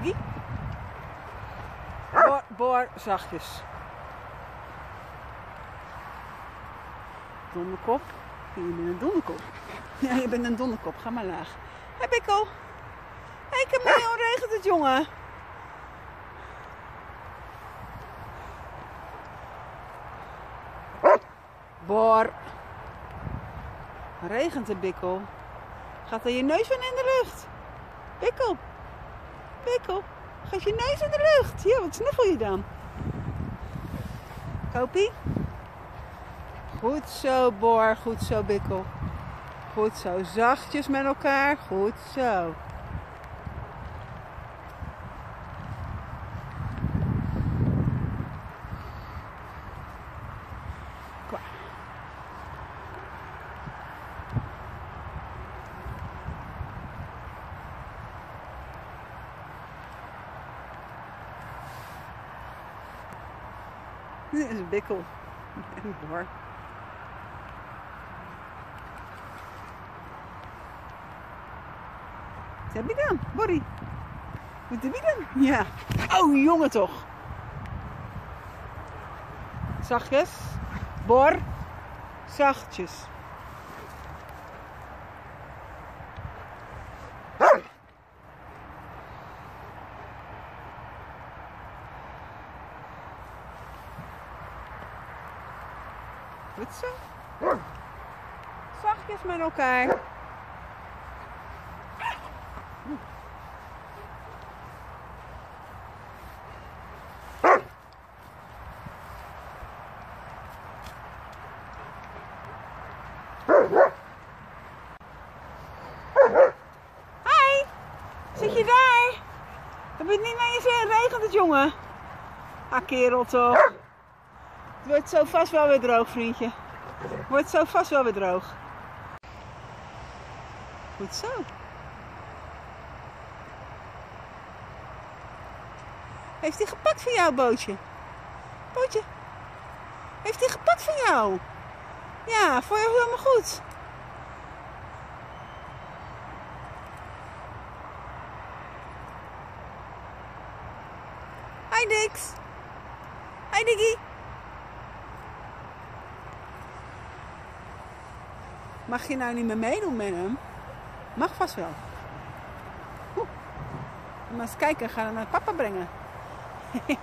Digi. Boor, boor, zachtjes. Donderkop. Je bent een donderkop. Ja, je bent een donderkop. Ga maar laag. Hé, hey, Bikkel. Hé, hey, Camille, regent het, jongen? Bor. Regent het, Bikkel. Gaat er je neus van in de lucht? Bikkel. Bikkel. Gaat je neus in de lucht? Ja, wat snuffel je dan? Kopie? Goed zo, Bor. Goed zo, Bikkel. Goed zo. Zachtjes met elkaar. Goed zo. Dit is bikkel. Bor. Wat heb je dan, Borrie? Wat heb je dan? Ja. Oh, jongen toch. Zachtjes. Bor. Zachtjes. Zo. Zachtjes met elkaar. Hi, zit je daar? Heb je het niet naar je zin? Regent het, jongen? Ah, kerel toch. Wordt zo vast wel weer droog, vriendje. Wordt zo vast wel weer droog. Goed zo. Heeft hij gepakt van jou, bootje? Bootje? Heeft hij gepakt van jou? Ja, voor jou helemaal goed. Hi Dix. Hi Diggy. Mag je nou niet meer meedoen met hem? Mag vast wel. Oeh. Maar eens kijken, ga hem naar papa brengen. ja.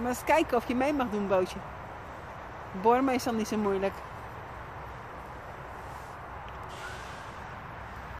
Maar eens kijken of je mee mag doen, bootje. Boren meestal niet zo moeilijk.